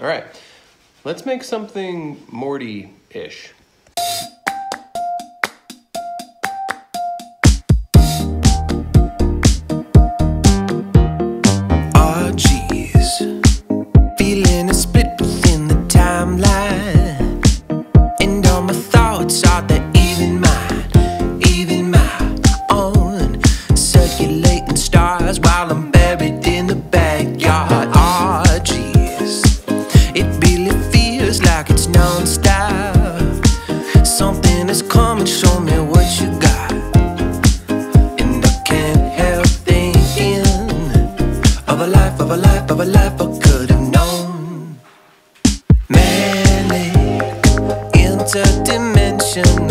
All right, let's make something Morty-ish. Oh, geez. Feeling It's non-stop. Something is coming, show me what you got. And I can't help thinking Of a life, of a life, of a life I could've known. Manic, interdimensional.